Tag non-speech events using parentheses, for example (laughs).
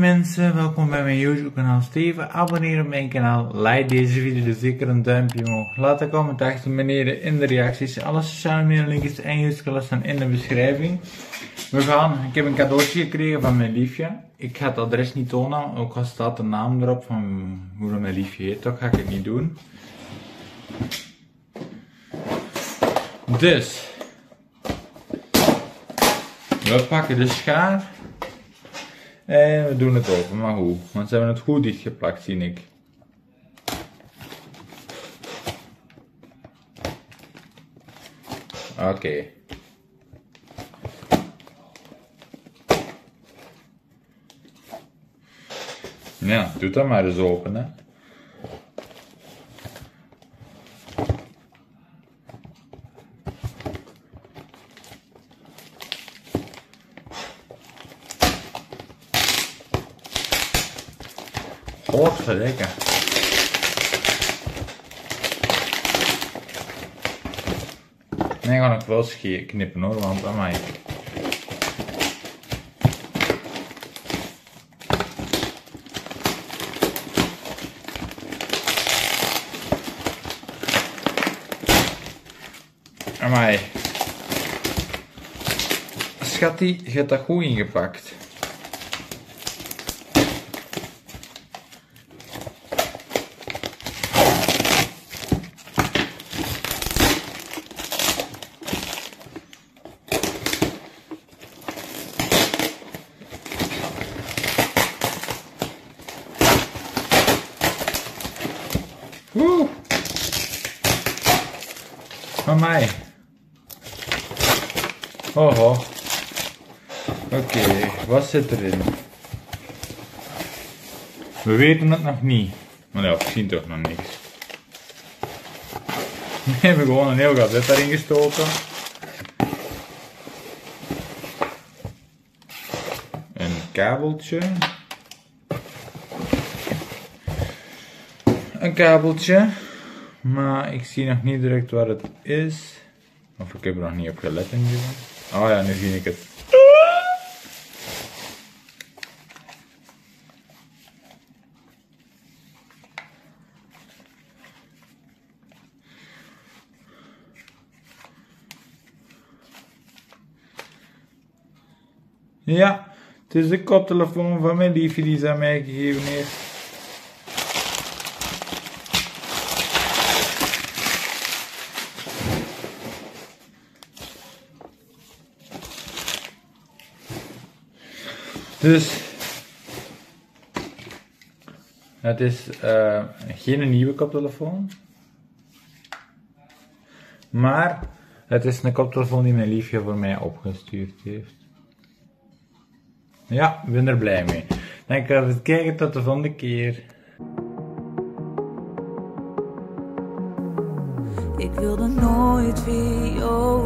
mensen, welkom bij mijn YouTube kanaal Steven. Abonneer op mijn kanaal, like deze video, zeker een duimpje omhoog. Laat een comment achter beneden in de reacties. Alle sociale media linkjes en YouTube staan in de beschrijving. We gaan, ik heb een cadeautje gekregen van mijn liefje. Ik ga het adres niet tonen, ook al staat de naam erop van hoe mijn liefje heet, toch ga ik het niet doen. Dus, we pakken de schaar. En we doen het open, maar hoe? Want ze hebben het goed dichtgeplakt, zie ik. Oké. Ja, doe dat maar eens open, hè. Godverdikke. Nee, ga ik wel knippen hoor, want aan mij. Amai. Je hebt dat goed ingepakt. Woe! Van mij. Oho. Oké, wat zit erin? We weten het nog niet. Maar ja, we zien toch nog niks. (laughs) We hebben gewoon een heel gazet daarin gestoken. Een kabeltje. Een kabeltje. Maar ik zie nog niet direct waar het is. Of ik heb er nog niet op gelet in. Oh ja, nu zie ik het. Ja, het is de koptelefoon van mijn liefje die ze aan mij gegeven heeft. Dus het is uh, geen nieuwe koptelefoon. Maar het is een koptelefoon die mijn liefje voor mij opgestuurd heeft. Ja, ik ben er blij mee. Dan kan ik het kijken tot de volgende keer. Ik wilde nooit violen